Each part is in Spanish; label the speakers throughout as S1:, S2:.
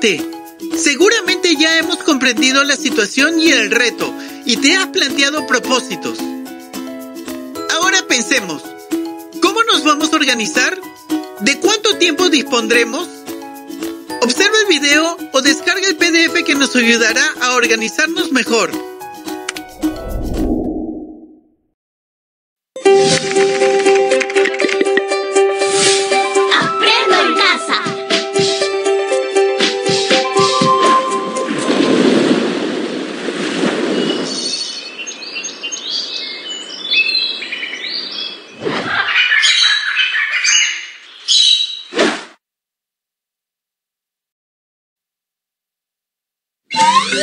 S1: Seguramente ya hemos comprendido la situación y el reto y te has planteado propósitos. Ahora pensemos, ¿cómo nos vamos a organizar? ¿De cuánto tiempo dispondremos? Observa el video o descarga el PDF que nos ayudará a organizarnos mejor.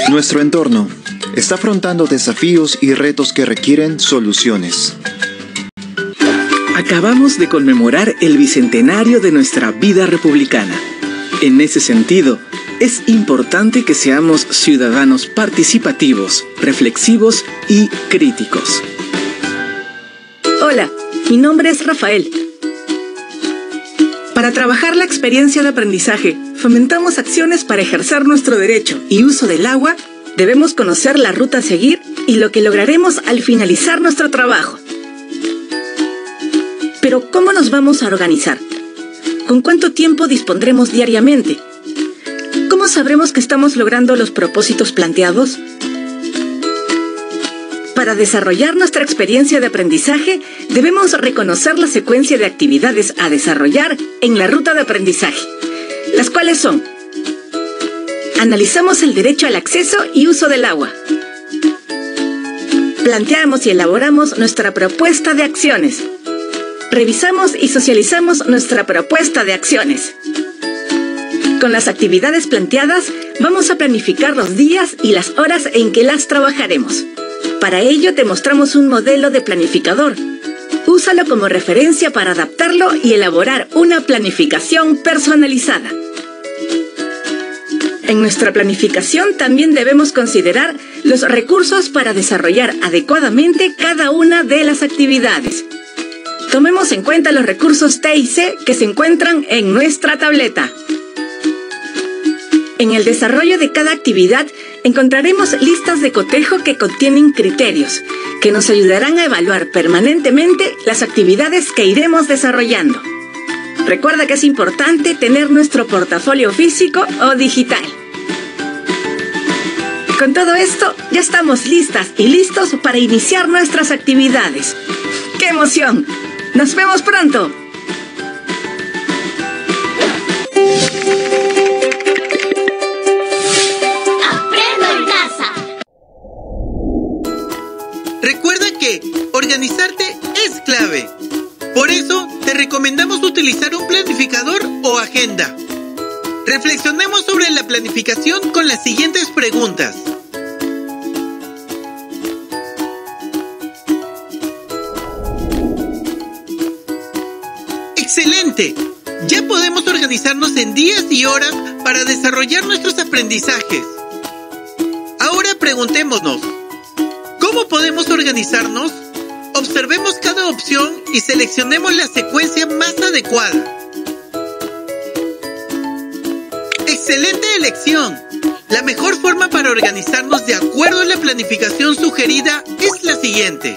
S2: Nuestro entorno está afrontando desafíos y retos que requieren soluciones.
S3: Acabamos de conmemorar el bicentenario de nuestra vida republicana. En ese sentido, es importante que seamos ciudadanos participativos, reflexivos y críticos.
S4: Hola, mi nombre es Rafael. Para trabajar la experiencia de aprendizaje, fomentamos acciones para ejercer nuestro derecho y uso del agua, debemos conocer la ruta a seguir y lo que lograremos al finalizar nuestro trabajo. Pero, ¿cómo nos vamos a organizar? ¿Con cuánto tiempo dispondremos diariamente? ¿Cómo sabremos que estamos logrando los propósitos planteados? Para desarrollar nuestra experiencia de aprendizaje, debemos reconocer la secuencia de actividades a desarrollar en la ruta de aprendizaje, las cuales son Analizamos el derecho al acceso y uso del agua. Planteamos y elaboramos nuestra propuesta de acciones. Revisamos y socializamos nuestra propuesta de acciones. Con las actividades planteadas, vamos a planificar los días y las horas en que las trabajaremos. Para ello te mostramos un modelo de planificador. Úsalo como referencia para adaptarlo y elaborar una planificación personalizada. En nuestra planificación también debemos considerar los recursos para desarrollar adecuadamente cada una de las actividades. Tomemos en cuenta los recursos T y C que se encuentran en nuestra tableta. En el desarrollo de cada actividad encontraremos listas de cotejo que contienen criterios que nos ayudarán a evaluar permanentemente las actividades que iremos desarrollando. Recuerda que es importante tener nuestro portafolio físico o digital. Con todo esto, ya estamos listas y listos para iniciar nuestras actividades. ¡Qué emoción! ¡Nos vemos pronto!
S1: Organizarte es clave. Por eso te recomendamos utilizar un planificador o agenda. Reflexionemos sobre la planificación con las siguientes preguntas. ¡Excelente! Ya podemos organizarnos en días y horas para desarrollar nuestros aprendizajes. Ahora preguntémonos, ¿cómo podemos organizarnos? Observemos cada opción y seleccionemos la secuencia más adecuada. ¡Excelente elección! La mejor forma para organizarnos de acuerdo a la planificación sugerida es la siguiente.